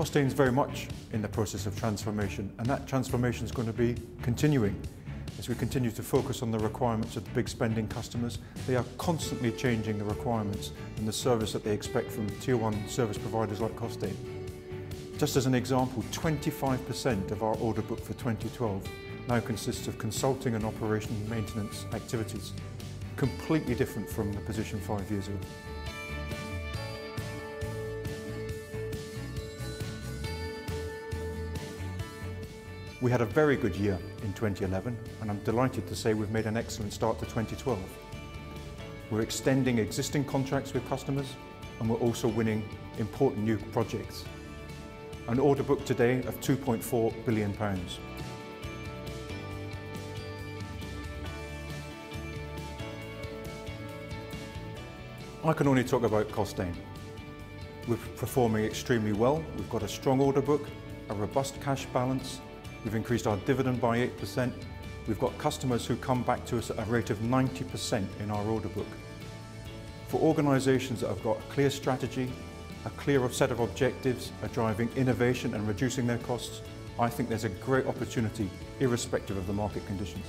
Costain's very much in the process of transformation and that transformation is going to be continuing as we continue to focus on the requirements of the big spending customers. They are constantly changing the requirements and the service that they expect from tier one service providers like Costain. Just as an example, 25% of our order book for 2012 now consists of consulting and operation maintenance activities, completely different from the position five years ago. We had a very good year in 2011 and I'm delighted to say we've made an excellent start to 2012. We're extending existing contracts with customers and we're also winning important new projects. An order book today of 2.4 billion pounds. I can only talk about Costain. We're performing extremely well. We've got a strong order book, a robust cash balance We've increased our dividend by 8%. We've got customers who come back to us at a rate of 90% in our order book. For organisations that have got a clear strategy, a clear set of objectives, are driving innovation and reducing their costs, I think there's a great opportunity irrespective of the market conditions.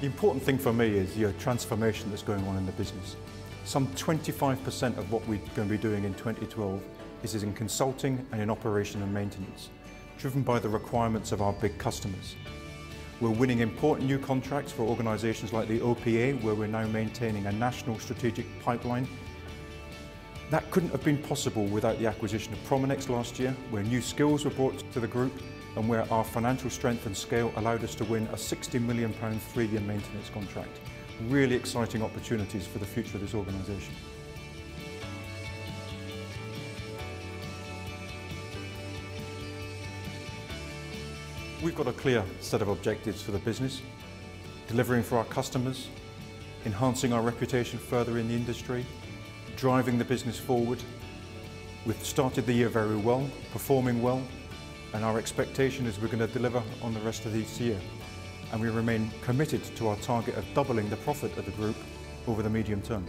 The important thing for me is the transformation that's going on in the business. Some 25% of what we're going to be doing in 2012 is in consulting and in operation and maintenance, driven by the requirements of our big customers. We're winning important new contracts for organisations like the OPA, where we're now maintaining a national strategic pipeline. That couldn't have been possible without the acquisition of Promanex last year, where new skills were brought to the group and where our financial strength and scale allowed us to win a £60 million three-year maintenance contract really exciting opportunities for the future of this organisation. We've got a clear set of objectives for the business, delivering for our customers, enhancing our reputation further in the industry, driving the business forward. We've started the year very well, performing well, and our expectation is we're going to deliver on the rest of this year and we remain committed to our target of doubling the profit of the group over the medium term.